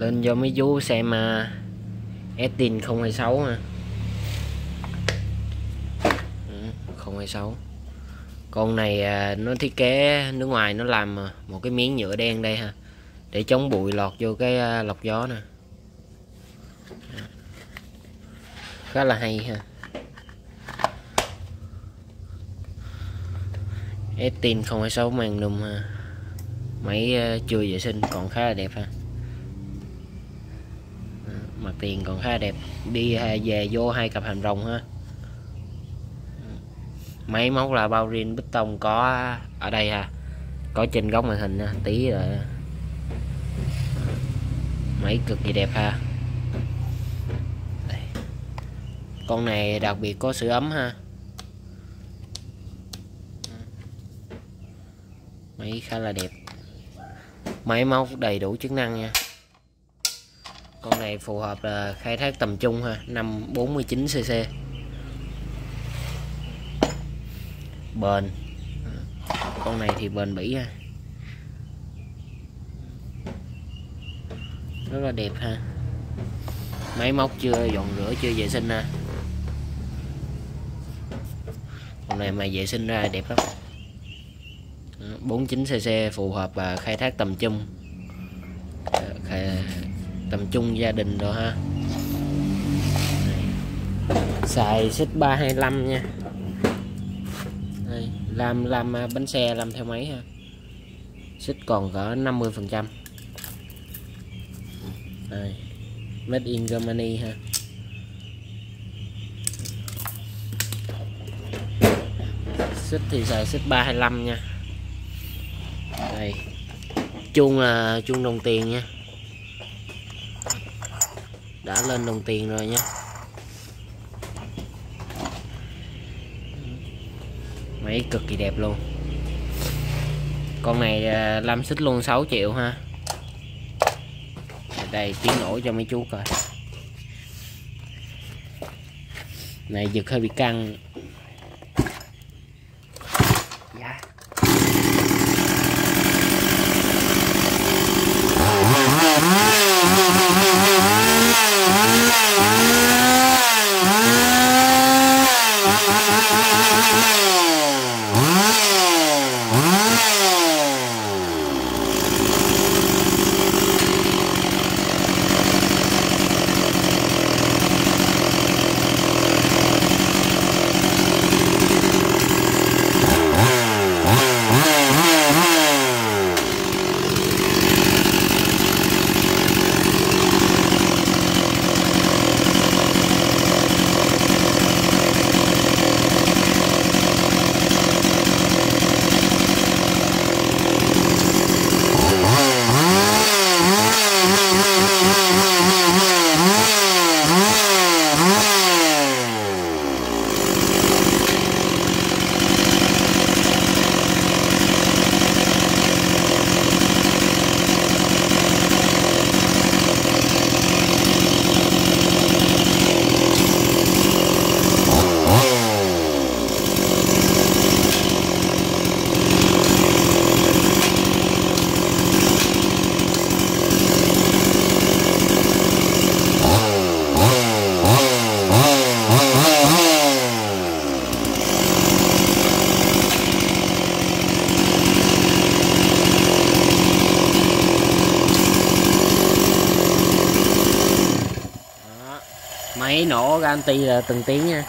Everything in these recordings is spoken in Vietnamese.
lên cho mấy chú xem à, Estin 026 ha 026 con này à, nó thiết kế nước ngoài, nó làm à, một cái miếng nhựa đen đây ha. Để chống bụi lọt vô cái lọc gió nè. Khá là hay ha. Estin 026 Magnum ha. Máy chưa vệ sinh, còn khá là đẹp ha mặt tiền còn khá đẹp. Đi về vô hai cặp hàm rồng ha. Máy móc là bao rin bích tông có ở đây ha. Có trên góc màn hình ha. tí rồi máy cực kỳ đẹp ha. Đây. con này đặc biệt có sự ấm ha. Máy khá là đẹp. Máy móc đầy đủ chức năng nha con này phù hợp là khai thác tầm trung ha 549 cc bền. Con này thì bền bỉ ha. Rất là đẹp ha. Máy móc chưa dọn rửa chưa vệ sinh ha. Con này mà vệ sinh ra đẹp lắm. 49cc phù hợp và khai thác tầm trung. Ờ, khai, tầm trung gia đình rồi ha. Xài xích 325 nha. Đây, làm làm à, bánh xe làm theo máy ha. Xích còn cỡ 50 phần trăm. Đây made in Germany ha. Xích thì xài xích 325 nha. Đây chuông là chuông đồng tiền nha đã lên đồng tiền rồi nha. Máy cực kỳ đẹp luôn. Con này à, làm xích luôn 6 triệu ha. Đây tiếng nổ cho mấy chú coi. Này giật hơi bị căng. Dạ. Máy nổ garanti là từng tiếng nha.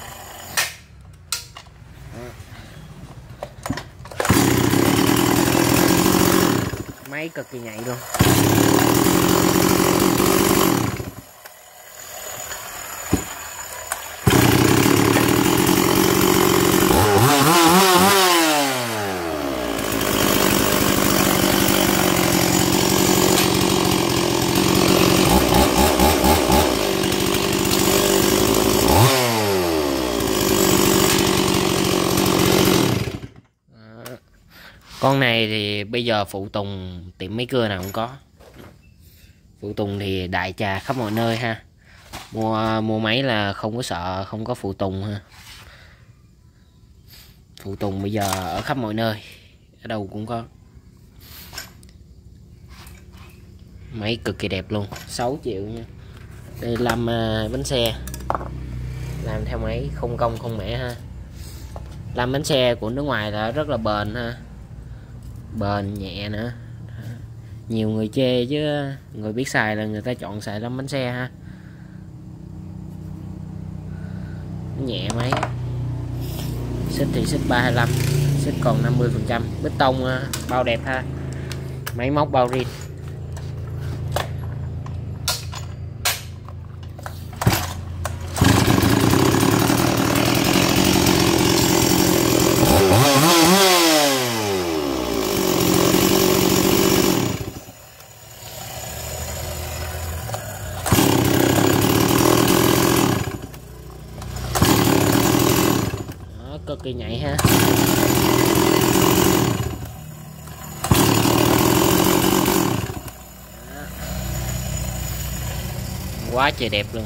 Máy cực kỳ nhạy luôn. Con này thì bây giờ phụ tùng tiệm máy cưa nào cũng có. Phụ tùng thì đại trà khắp mọi nơi ha. Mua mua máy là không có sợ, không có phụ tùng ha. Phụ tùng bây giờ ở khắp mọi nơi, ở đâu cũng có. Máy cực kỳ đẹp luôn 6 triệu nha. Đây, làm à, bánh xe. Làm theo máy không công không mẻ ha. Làm bánh xe của nước ngoài là rất là bền ha bền nhẹ nữa. Nhiều người chê chứ, người biết xài là người ta chọn xài lắm bánh xe ha. Nhẹ máy xích thì xích 325 xích còn 50 phần trăm. Bê tông à, bao đẹp ha. Máy móc, bao riêng. Cực kỳ nhạy ha. Quá trời đẹp luôn.